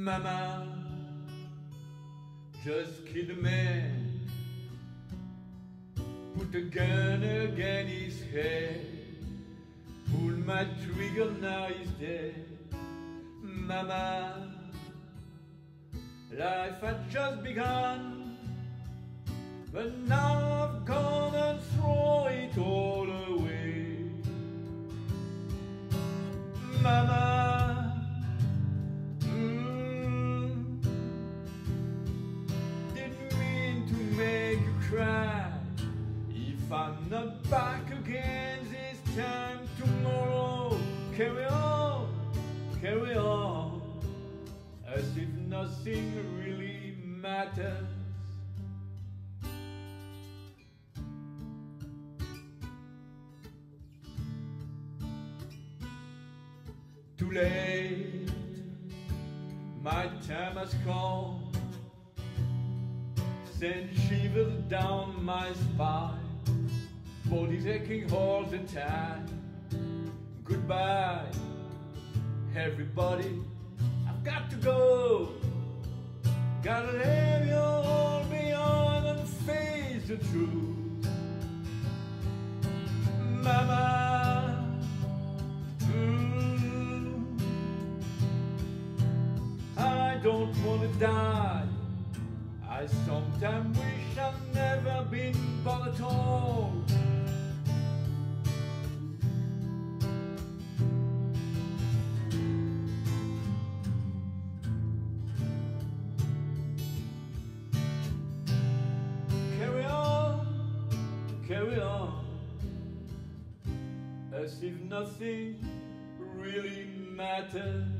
Mama, just the man. Put the gun against his head. Pull my trigger, now he's dead. Mama, life had just begun. But now carry on, carry on, as if nothing really matters. Too late, my time has come. Send shivers down my spine, body's aching all the time. Goodbye, everybody. I've got to go. Gotta leave you all behind and face the truth. Mama. mm, I don't wanna die. I sometimes wish I'd never been born at all. Carry on, as if nothing really matters.